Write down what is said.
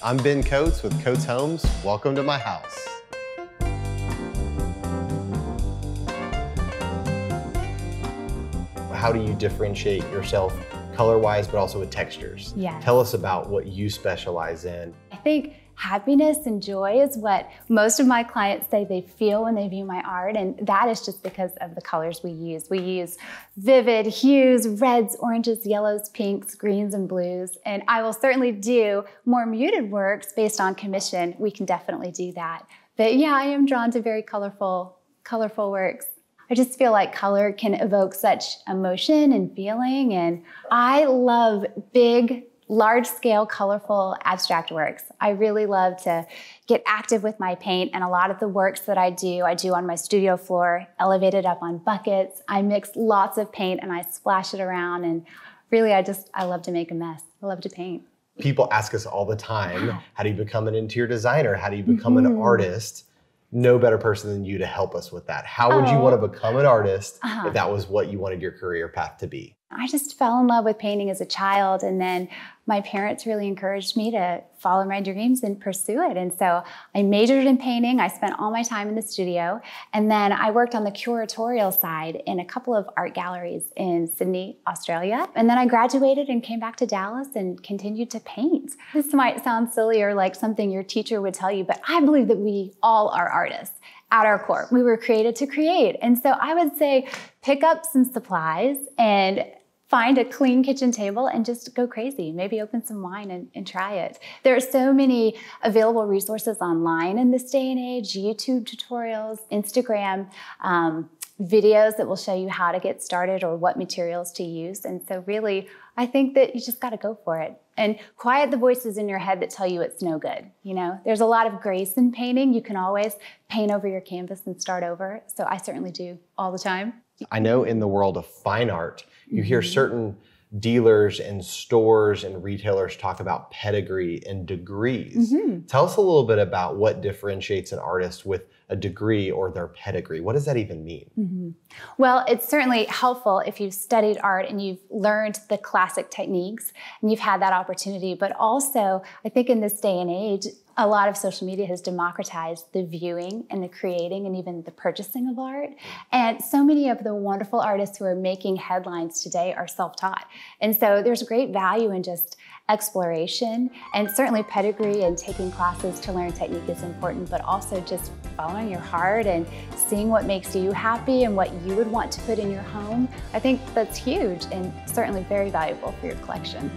I'm Ben Coats with Coats Homes. Welcome to my house. How do you differentiate yourself color-wise, but also with textures? Yes. Tell us about what you specialize in. I think happiness and joy is what most of my clients say they feel when they view my art, and that is just because of the colors we use. We use vivid hues, reds, oranges, yellows, pinks, greens, and blues, and I will certainly do more muted works based on commission. We can definitely do that. But yeah, I am drawn to very colorful, colorful works. I just feel like color can evoke such emotion and feeling, and I love big large scale, colorful, abstract works. I really love to get active with my paint, and a lot of the works that I do, I do on my studio floor, elevated up on buckets. I mix lots of paint and I splash it around, and really, I just, I love to make a mess. I love to paint. People ask us all the time, how do you become an interior designer? How do you become Mm-hmm. an artist? No better person than you to help us with that. How would you Oh. want to become an artist Uh-huh. if that was what you wanted your career path to be? I just fell in love with painting as a child, and then my parents really encouraged me to follow my dreams and pursue it. And so I majored in painting. I spent all my time in the studio, and then I worked on the curatorial side in a couple of art galleries in Sydney, Australia. And then I graduated and came back to Dallas and continued to paint. This might sound silly or like something your teacher would tell you, but I believe that we all are artists at our core. We were created to create. And so I would say pick up some supplies and find a clean kitchen table and just go crazy. Maybe open some wine and, and try it. There are so many available resources online in this day and age YouTube tutorials, Instagram. Um, videos that will show you how to get started or what materials to use. And so, really, I think that you just got to go for it and quiet the voices in your head that tell you it's no good. You know, there's a lot of grace in painting. You can always paint over your canvas and start over. So, I certainly do all the time. I know in the world of fine art, you hear Mm-hmm. certain dealers and stores and retailers talk about pedigree and degrees. Mm-hmm. Tell us a little bit about what differentiates an artist with a degree or their pedigree. What does that even mean? Mm-hmm. Well, it's certainly helpful if you've studied art and you've learned the classic techniques and you've had that opportunity. But also, I think in this day and age, a lot of social media has democratized the viewing and the creating and even the purchasing of art. Mm. And so many of the wonderful artists who are making headlines today are self taught. And so there's great value in just exploration and certainly pedigree and taking classes to learn technique is important, but also just following your heart and seeing what makes you happy and what you would want to put in your home. I think that's huge and certainly very valuable for your collection.